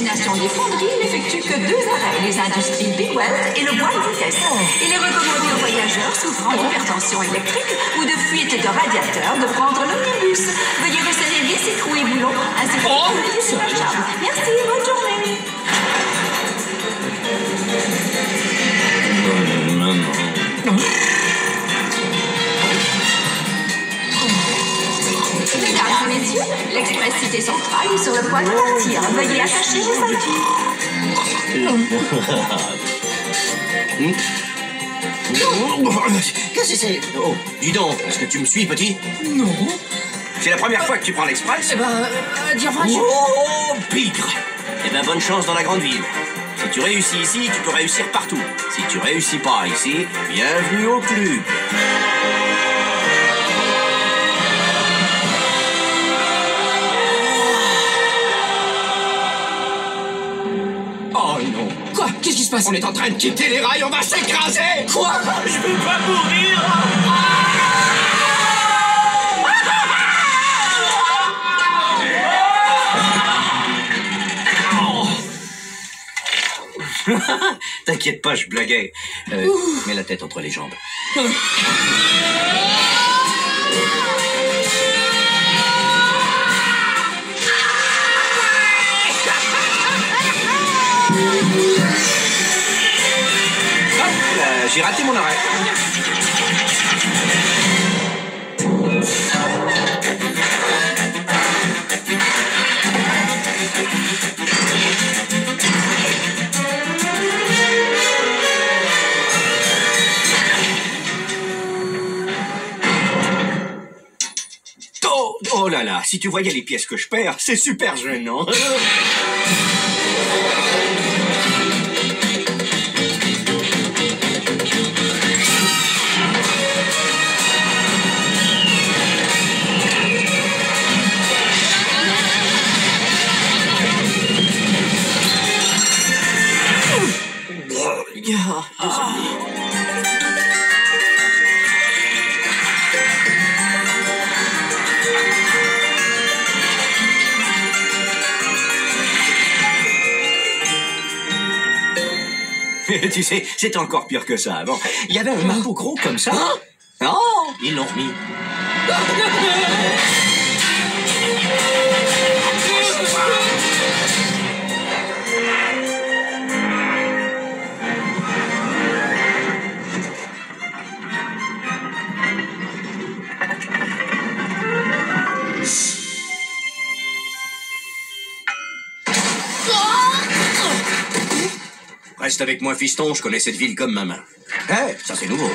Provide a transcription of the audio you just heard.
destination des fonderies, il n'effectue que deux arrêts, les industries Big Weld et le bois de vitesse. Il est recommandé aux voyageurs souffrant d'hypertension électrique ou de fuite de radiateur de prendre l'omnibus. Cité Centrale est sur le point de partir. Veuillez attacher vos ceintures. Qu'est-ce que c'est? Oh, dis donc, est-ce que tu me suis, petit? Non. C'est la première fois que tu prends l'Express? Eh ben, euh, à dire vrai, je... Oh, pigre Eh ben, bonne chance dans la grande ville. Si tu réussis ici, tu peux réussir partout. Si tu réussis pas ici, bienvenue au club. Se passe On est en train de quitter les rails, on va s'écraser Quoi? Je veux pas mourir T'inquiète pas, je blaguais. Euh, mets la tête entre les jambes. j'ai raté mon arrêt. Oh, oh là là, si tu voyais les pièces que je perds, c'est super gênant. Désolé. tu sais, c'est encore pire que ça. Bon, il y avait un marteau gros comme ça. Oh, ils l'ont remis. Reste avec moi, fiston, je connais cette ville comme ma main. Hé, ça c'est nouveau.